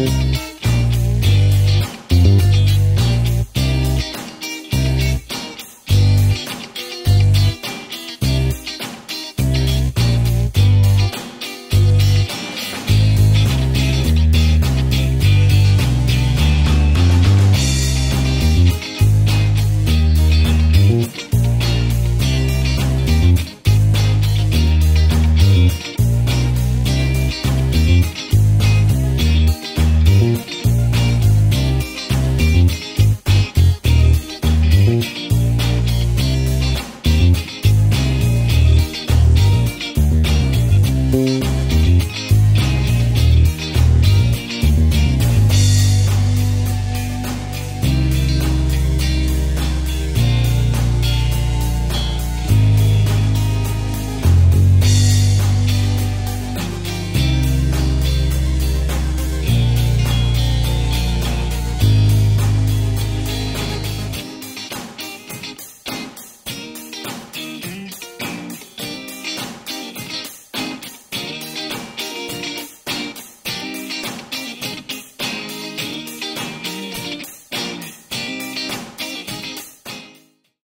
Música